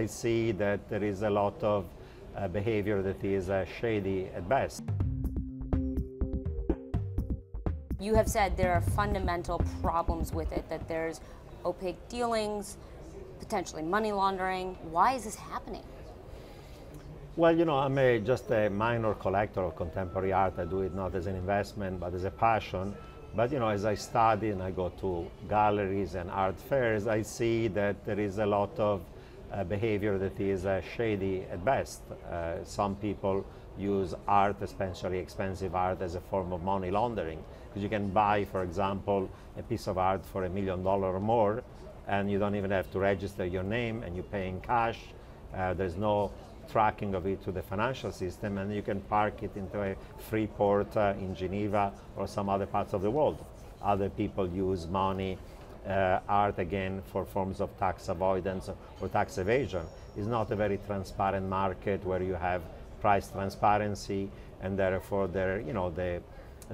I see that there is a lot of uh, behavior that is uh, shady at best. You have said there are fundamental problems with it, that there's opaque dealings, potentially money laundering. Why is this happening? Well, you know, I'm a, just a minor collector of contemporary art. I do it not as an investment, but as a passion. But, you know, as I study and I go to galleries and art fairs, I see that there is a lot of uh, behavior that is uh, shady at best. Uh, some people use art, especially expensive art, as a form of money laundering. Because you can buy, for example, a piece of art for a million dollars or more, and you don't even have to register your name, and you pay in cash. Uh, there's no tracking of it to the financial system, and you can park it into a free port uh, in Geneva or some other parts of the world. Other people use money, art again, for forms of tax avoidance or tax evasion. It's not a very transparent market where you have price transparency, and therefore, there, you know, the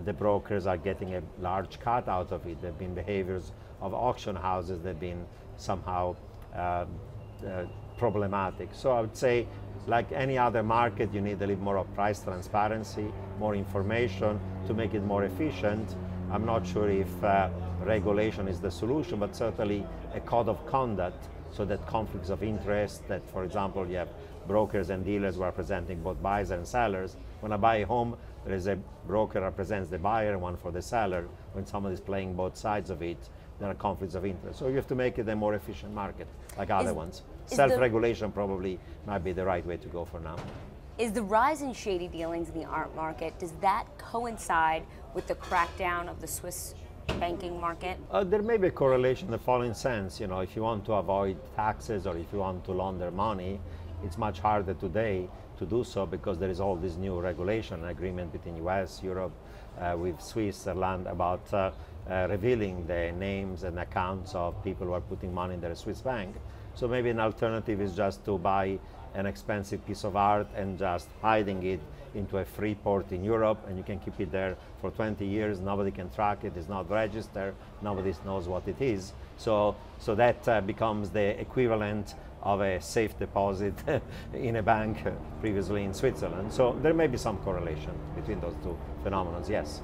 the brokers are getting a large cut out of it. There have been behaviors of auction houses that have been somehow uh, uh, problematic. So I would say, like any other market, you need a little more of price transparency, more information to make it more efficient. I'm not sure if uh, regulation is the solution, but certainly a code of conduct so that conflicts of interest, that for example you have brokers and dealers who are representing both buyers and sellers. When I buy a home, there is a broker represents the buyer and one for the seller. When someone is playing both sides of it, there are conflicts of interest. So you have to make it a more efficient market, like other is, ones. Self-regulation probably might be the right way to go for now. Is the rise in shady dealings in the art market, does that coincide with the crackdown of the Swiss banking market? Uh, there may be a correlation in the following sense. You know, if you want to avoid taxes or if you want to launder money, it's much harder today to do so because there is all this new regulation agreement between US, Europe, uh, with Switzerland about uh, uh, revealing the names and accounts of people who are putting money in their Swiss bank. So maybe an alternative is just to buy an expensive piece of art and just hiding it into a free port in Europe and you can keep it there for 20 years. Nobody can track it, it's not registered, nobody knows what it is. So, so that uh, becomes the equivalent of a safe deposit in a bank previously in Switzerland. So there may be some correlation between those two phenomena, yes.